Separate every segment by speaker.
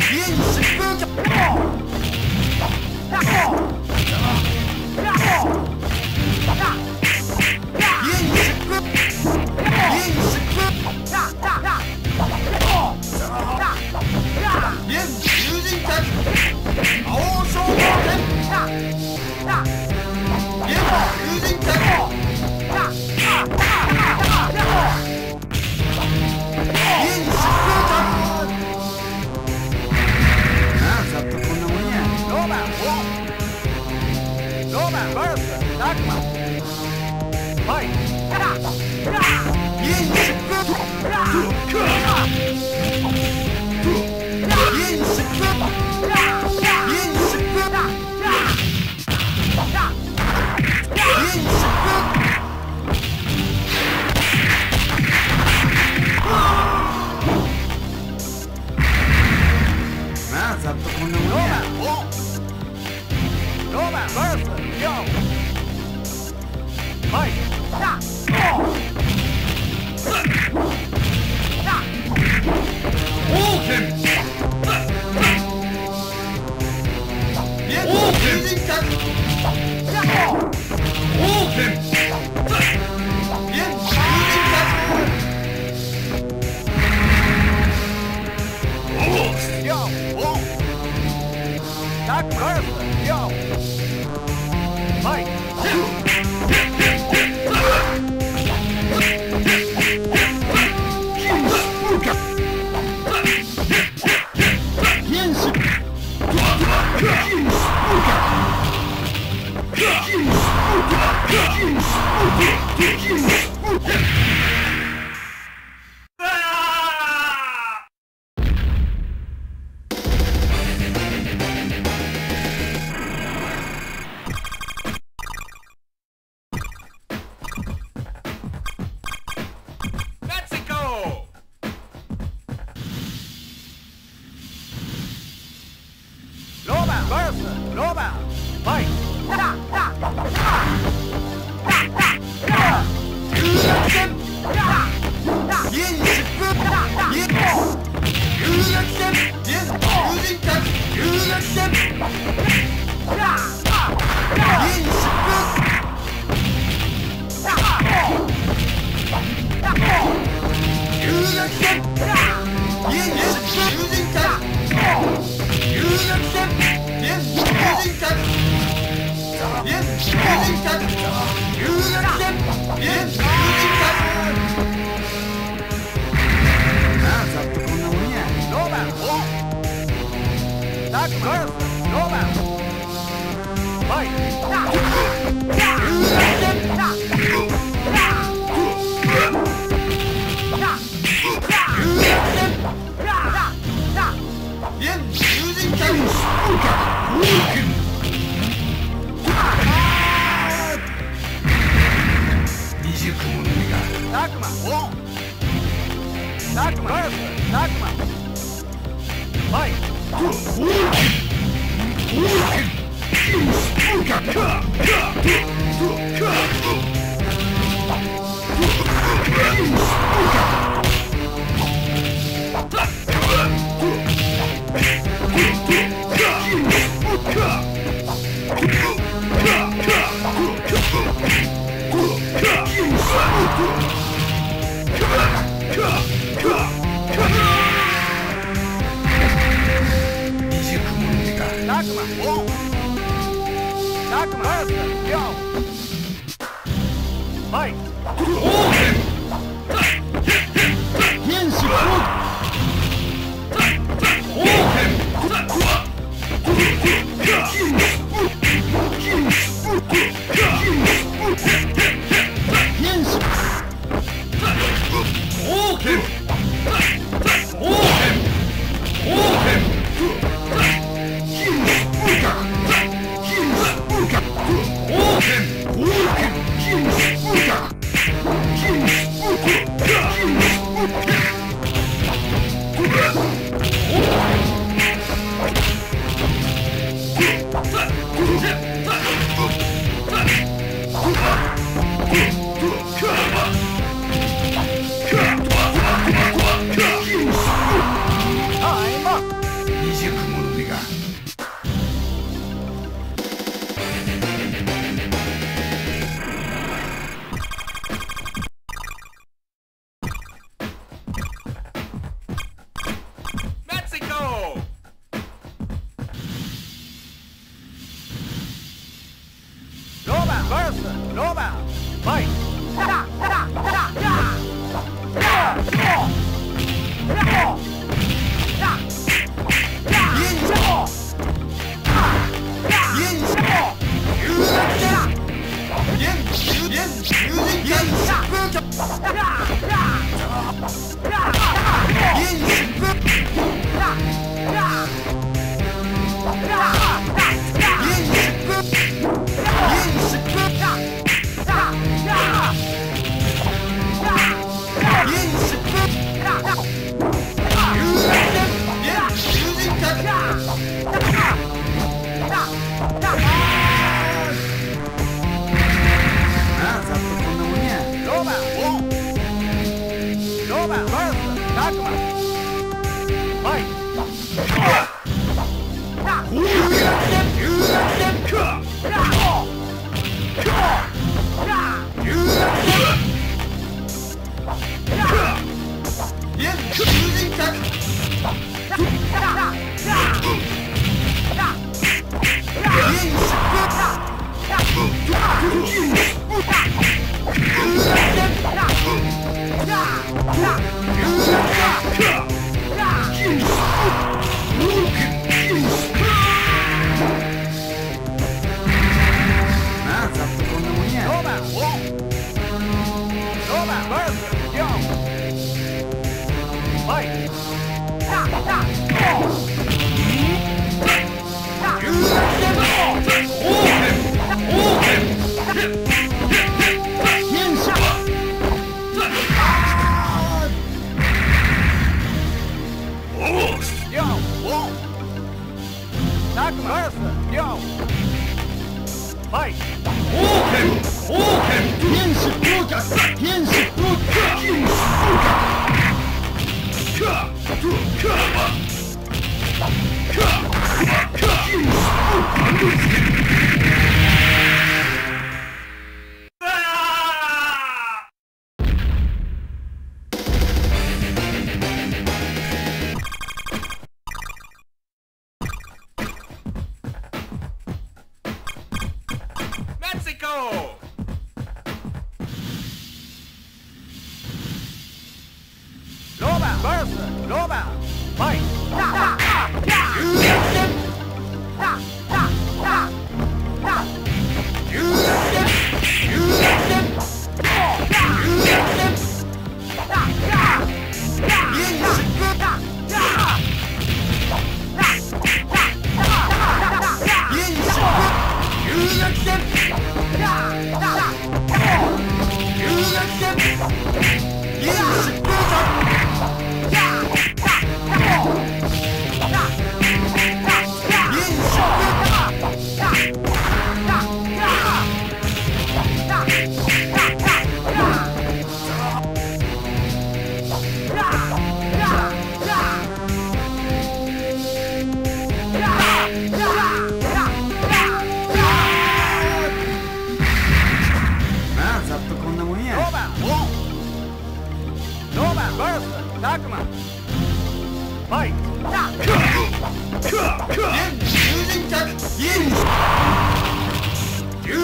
Speaker 1: champions. 上。Come on! Yeah. Takuma. Mike. You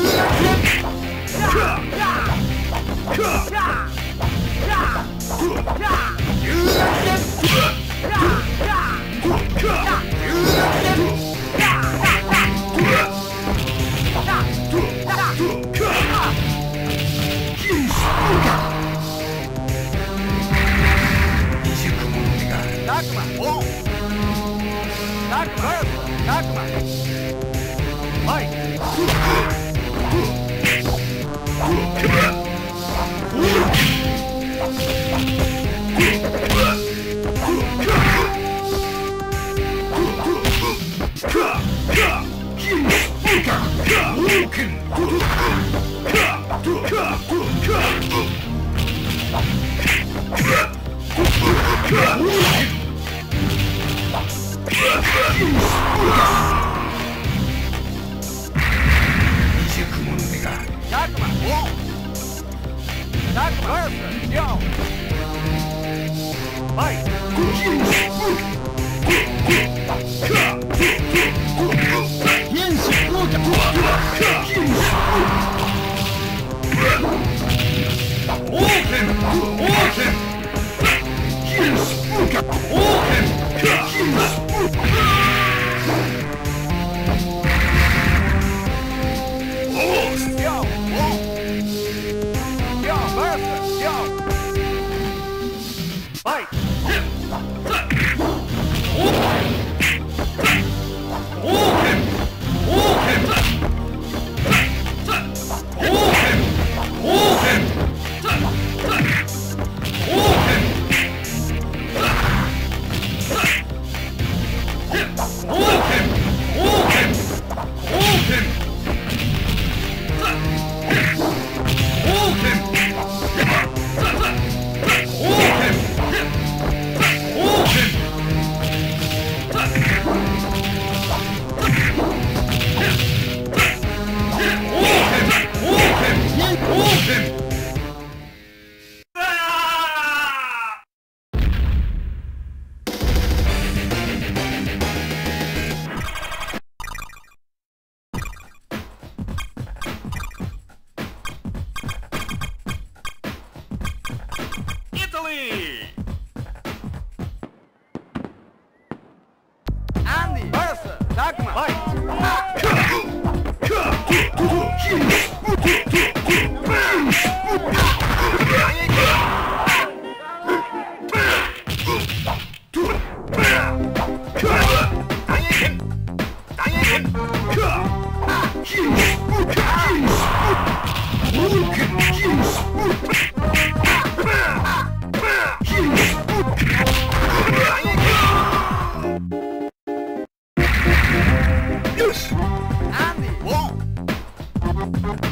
Speaker 1: Come on! Yeah!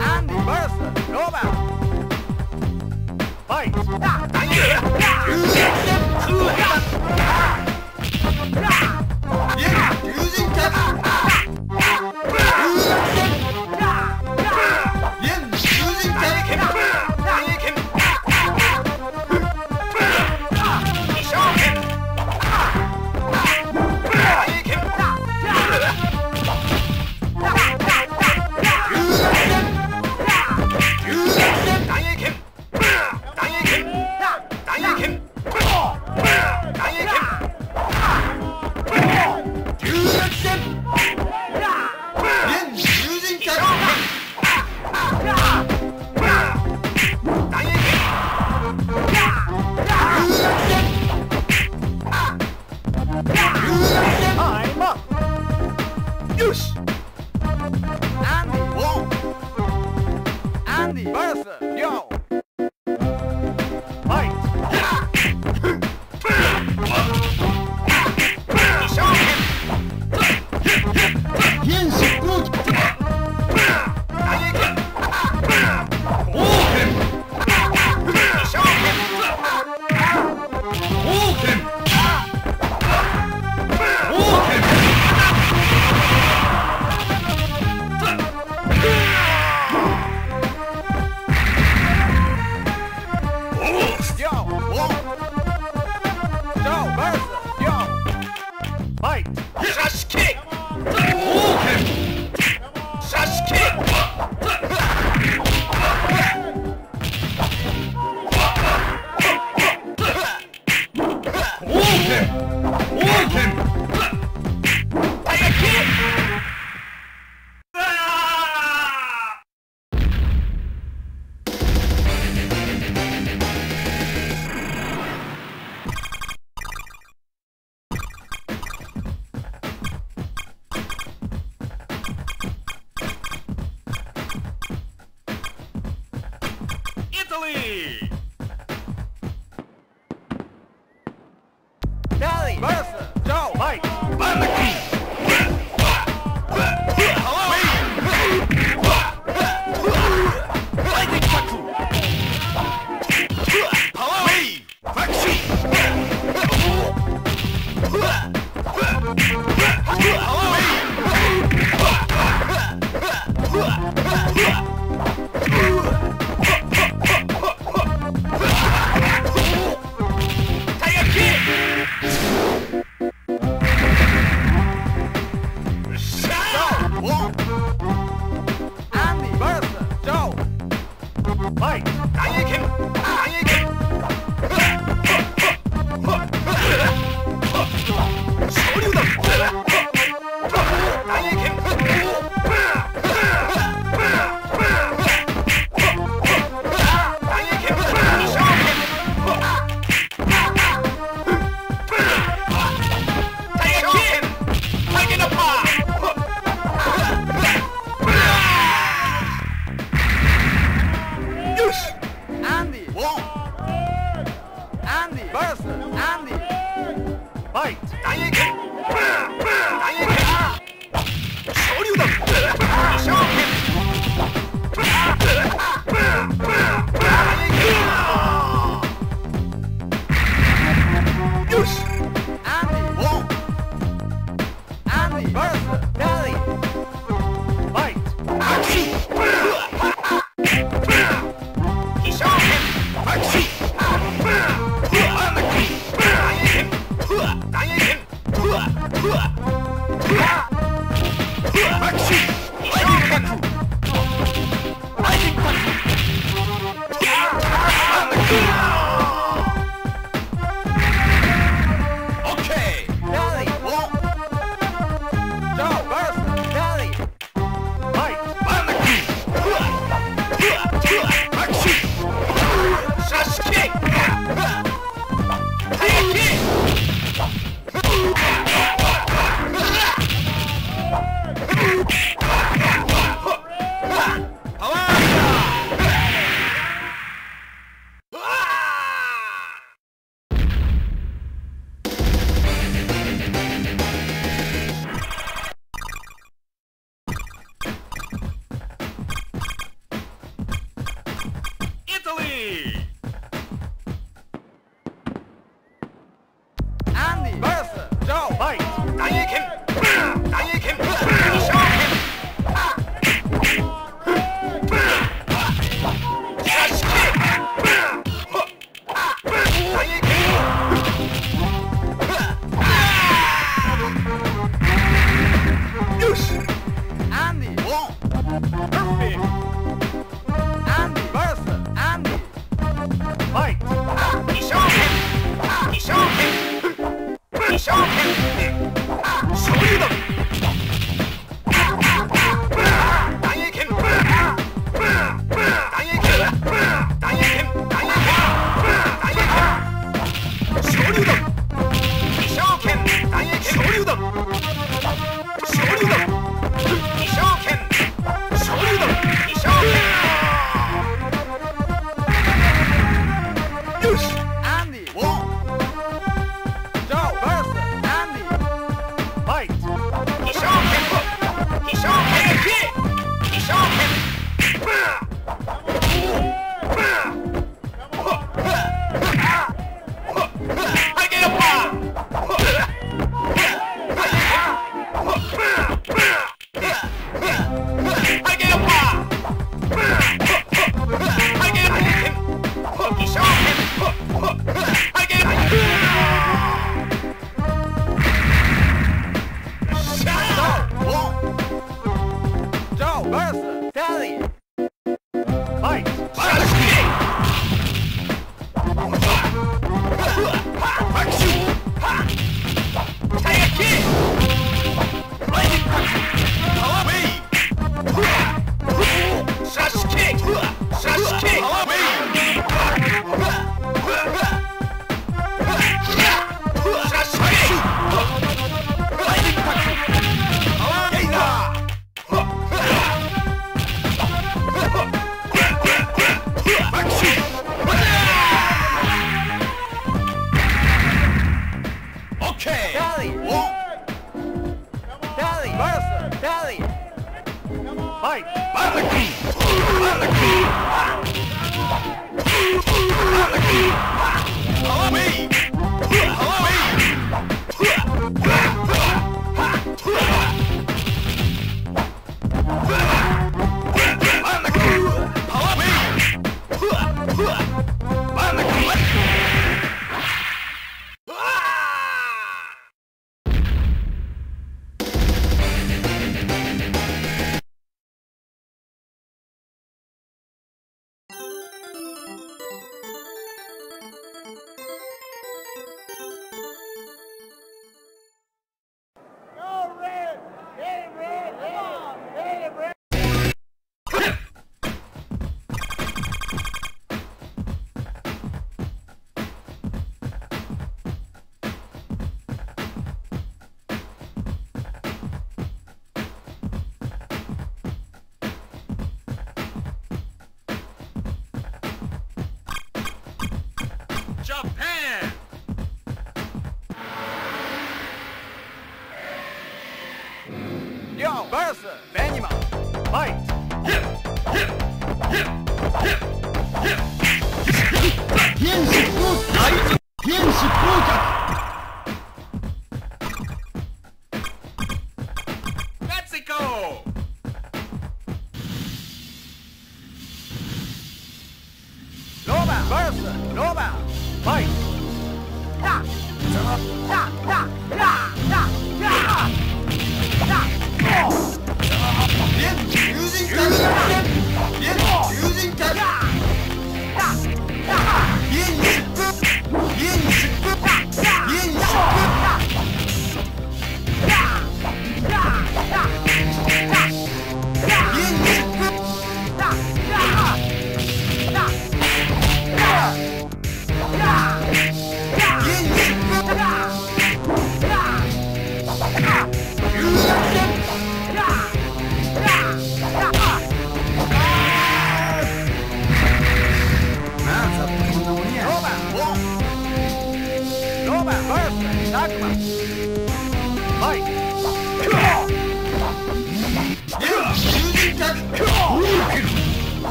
Speaker 1: and Bertha Nova. Fight! Yeah, yeah, yeah, yeah, yeah, yeah, yeah, yeah Mercer, Joe, Mike, burn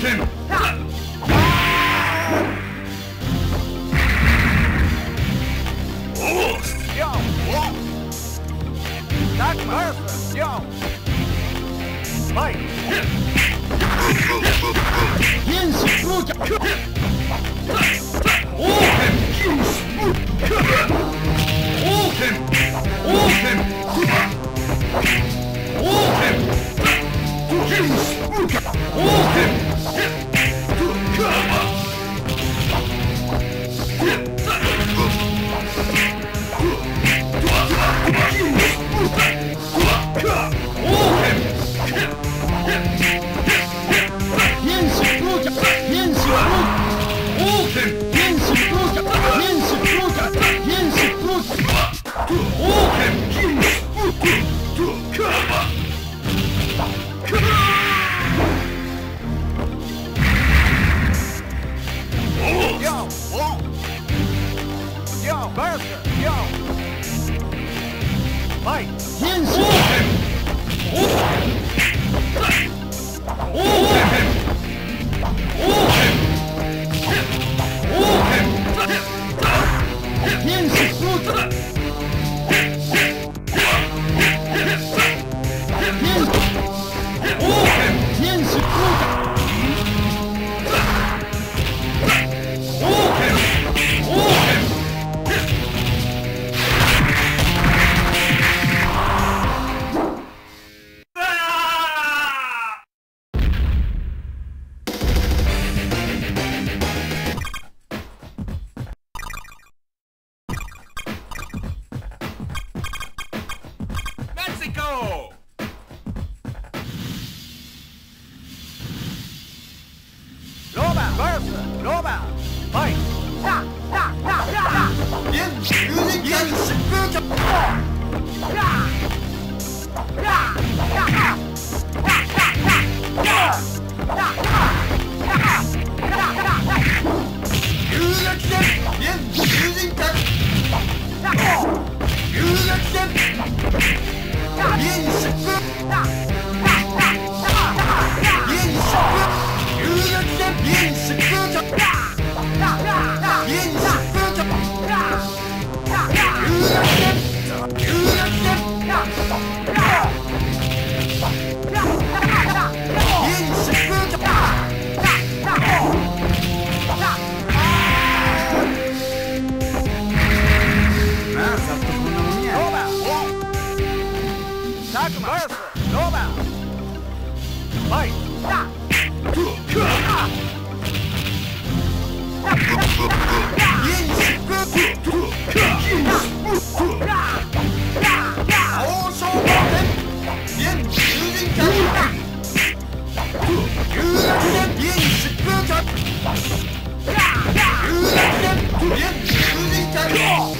Speaker 1: him! Yo, what? Not Martha, yo! Mike! Yes, look! Hold him, you smoot! Hold him! Hold him! Hold him! You smoot! Hold him! No!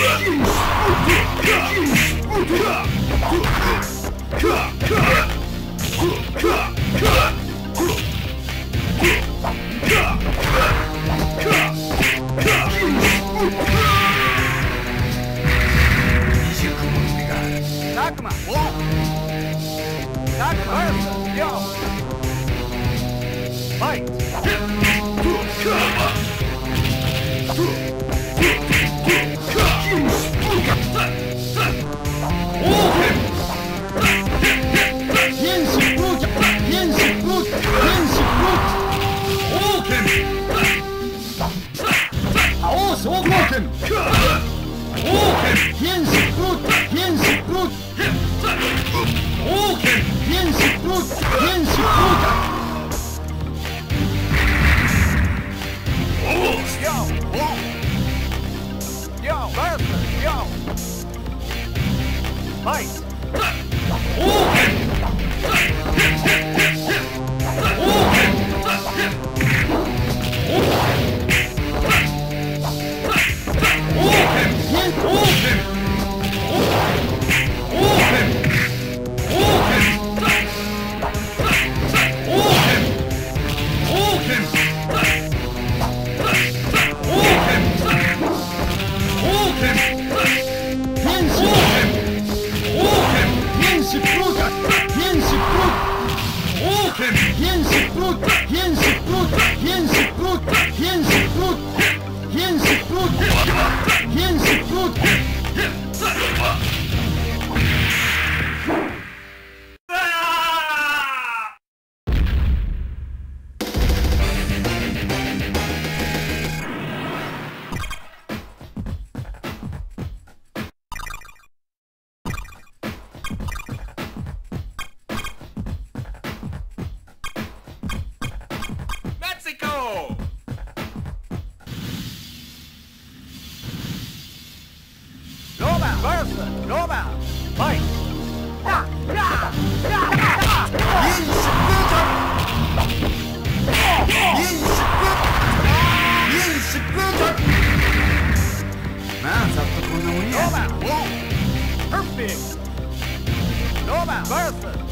Speaker 1: Come on!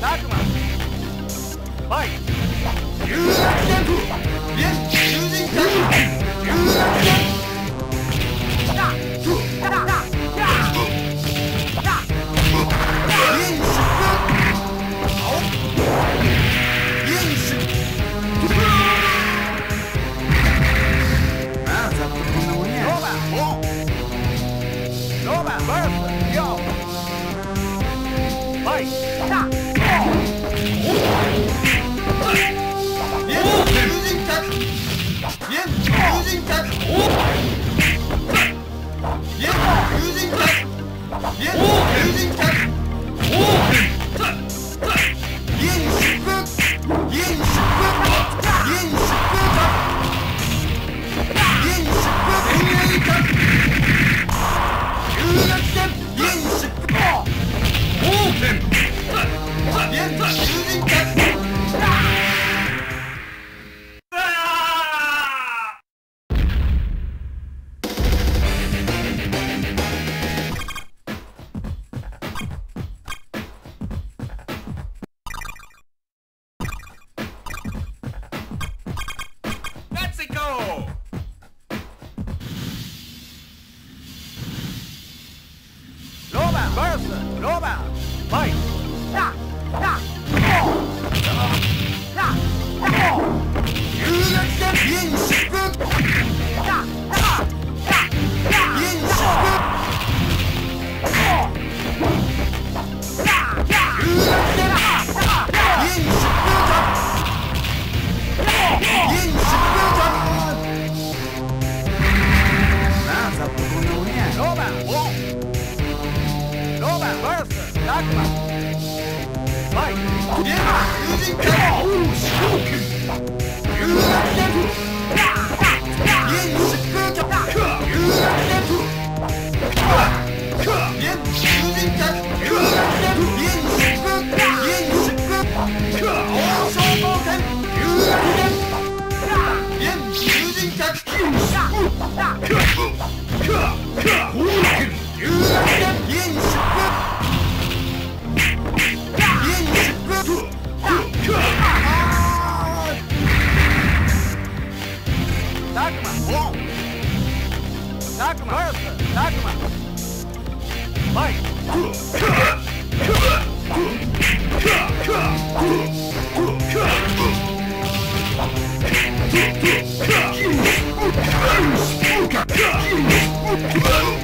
Speaker 1: ダークマンバイ誘惑戦風竜神艦誘戦 Let's go.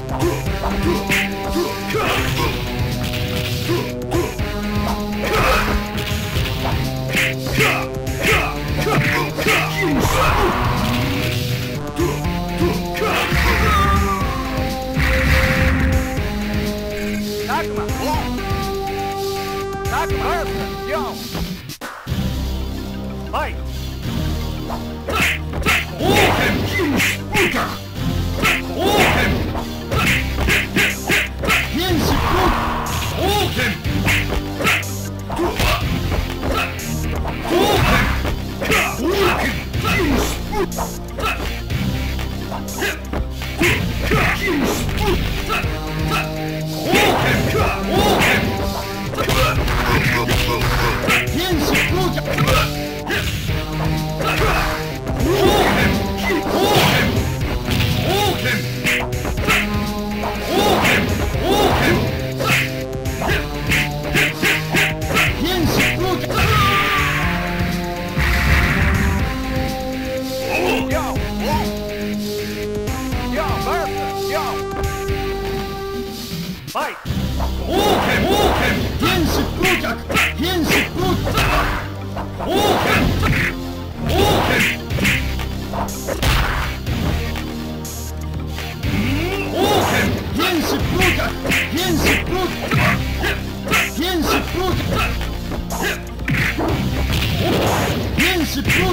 Speaker 1: light!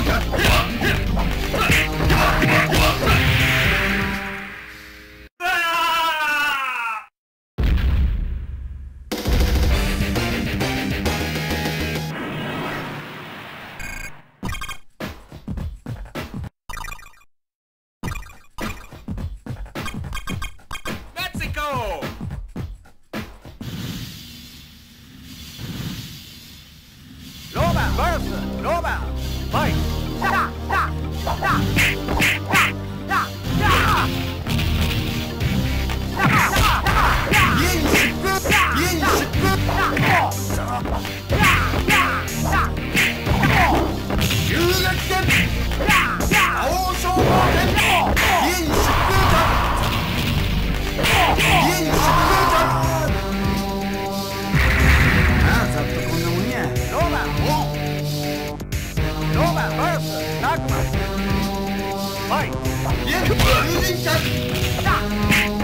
Speaker 1: Yes, 别无敌闪大。